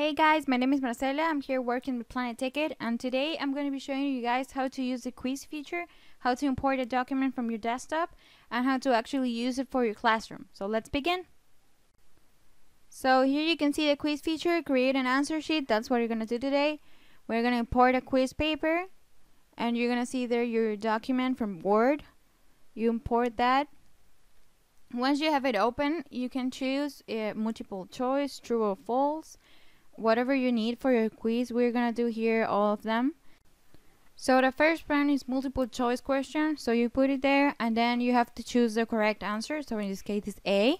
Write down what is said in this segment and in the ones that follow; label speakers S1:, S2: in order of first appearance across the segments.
S1: Hey guys, my name is Marcela. I'm here working with Planet TechEd and today I'm going to be showing you guys how to use the quiz feature, how to import a document from your desktop, and how to actually use it for your classroom. So let's begin. So here you can see the quiz feature, create an answer sheet. That's what you're going to do today. We're going to import a quiz paper and you're going to see there your document from Word. You import that once you have it open, you can choose uh, multiple choice, true or false, whatever you need for your quiz. We're gonna do here all of them. So the first one is multiple choice question. So you put it there and then you have to choose the correct answer. So in this case it's A.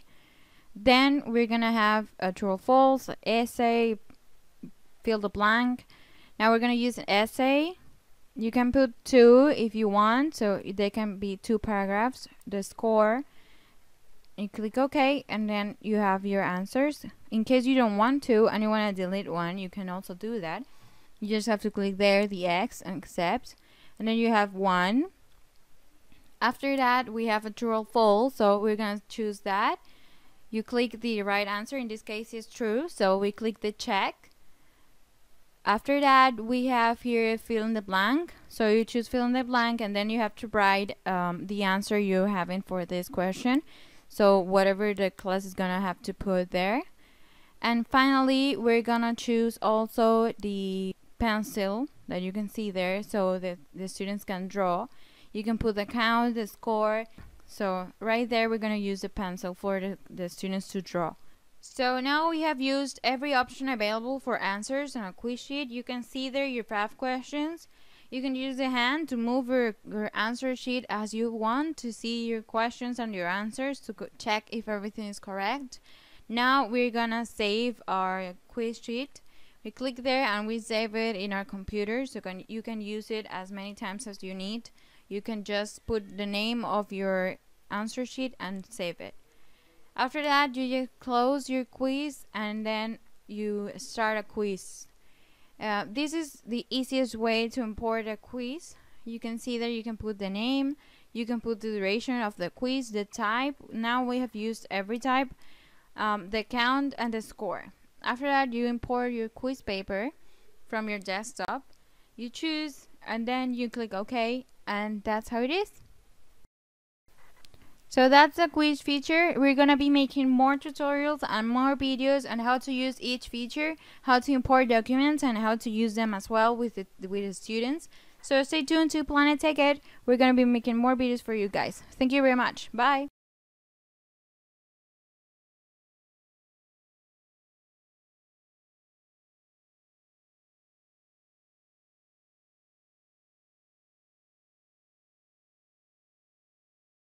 S1: Then we're gonna have a true or false, essay, fill the blank. Now we're gonna use an essay. You can put two if you want, so they can be two paragraphs. The score you click OK and then you have your answers. In case you don't want to and you want to delete one, you can also do that. You just have to click there, the X, and accept. And then you have one. After that, we have a true or false, so we're going to choose that. You click the right answer, in this case is true, so we click the check. After that, we have here fill in the blank. So you choose fill in the blank and then you have to write um, the answer you're having for this question so whatever the class is gonna have to put there. And finally we're gonna choose also the pencil that you can see there so that the students can draw. You can put the count the score. So right there we're gonna use the pencil for the, the students to draw. So now we have used every option available for answers on a quiz sheet. You can see there your five questions you can use the hand to move your, your answer sheet as you want to see your questions and your answers to check if everything is correct. Now we're gonna save our quiz sheet. We click there and we save it in our computer so can, you can use it as many times as you need. You can just put the name of your answer sheet and save it. After that you just close your quiz and then you start a quiz uh, this is the easiest way to import a quiz. You can see that you can put the name, you can put the duration of the quiz, the type. Now we have used every type, um, the count and the score. After that, you import your quiz paper from your desktop. You choose and then you click OK and that's how it is. So that's the quiz feature. We're going to be making more tutorials and more videos on how to use each feature, how to import documents, and how to use them as well with the, with the students. So stay tuned to Planet TechEd. We're going to be making more videos for you guys. Thank you very much. Bye.